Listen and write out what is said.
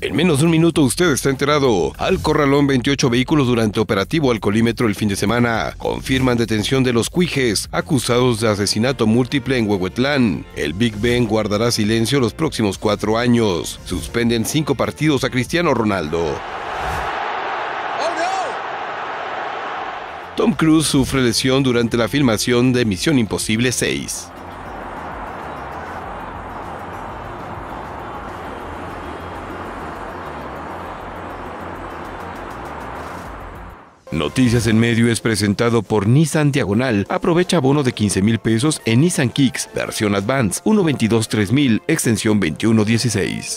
En menos de un minuto usted está enterado. Al corralón 28 vehículos durante operativo alcoholímetro el fin de semana. Confirman detención de los cuijes, acusados de asesinato múltiple en Huehuetlán. El Big Ben guardará silencio los próximos cuatro años. Suspenden cinco partidos a Cristiano Ronaldo. Tom Cruise sufre lesión durante la filmación de Misión Imposible 6. Noticias en Medio es presentado por Nissan Diagonal. Aprovecha bono de 15 mil pesos en Nissan Kicks, versión Advance 122 3000, extensión 2116.